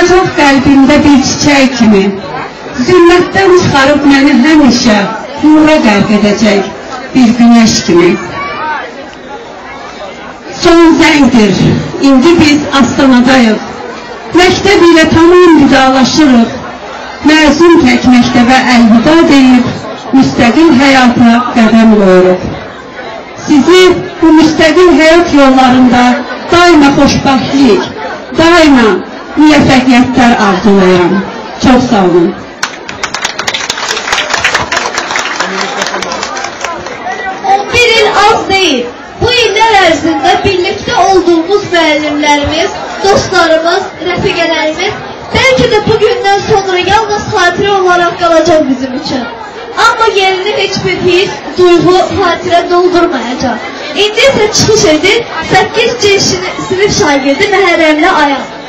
Açılacaq qəlbimdə bir çiçək kimi. Zülmətdən çıxarıb məni həmişə nura qərq edəcək bir günəş kimi. Son zəngdir, indi biz Astanadayıq. Məktəb ilə tamam vidalaşırıq. Məzun tək məktəbə əlvida deyib, müstəqil həyata qədəm qoyuruq. Sizi bu müstəqil həyat yollarında daima xoşbəxtlik, daima müvəffəqiyyətlər arzulayıram. Çox sağ olun. Bir il az değil. Bu iller ərzində birlikdə olduğumuz müəllimlərimiz, dostlarımız, rəfiqələrimiz bəlkə də bu gündən sonra yalnız xatirə olaraq qalacaq bizim üçün. Amma yerini heç bir his, duyğu, xatirə doldurmayacaq. İndi isə çıxış edir 8 C sinif şagirdi Məhərrəmli Ayaz.